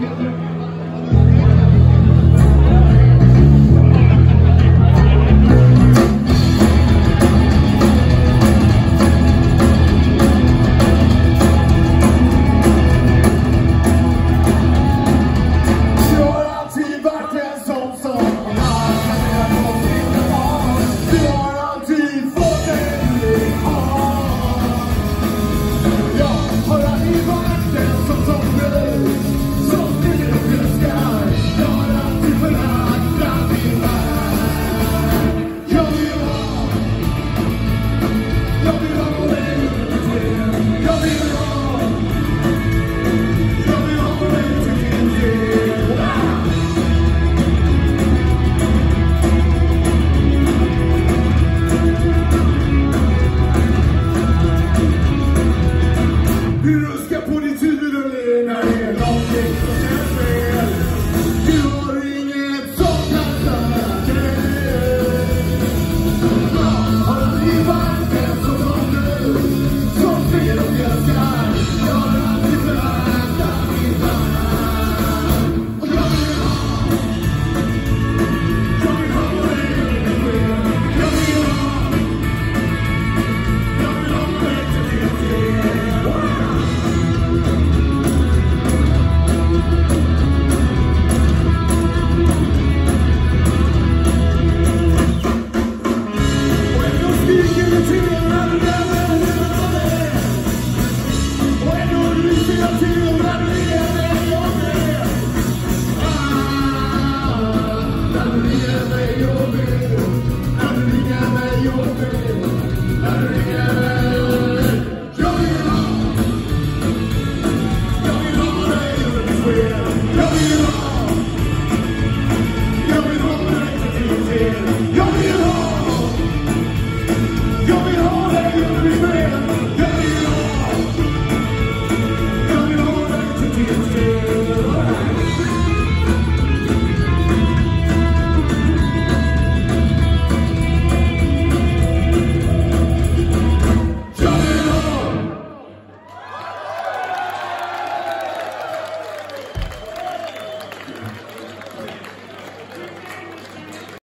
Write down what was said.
Thank. Virus ke pou di ti Arıya yobe, arıya yobe, arıya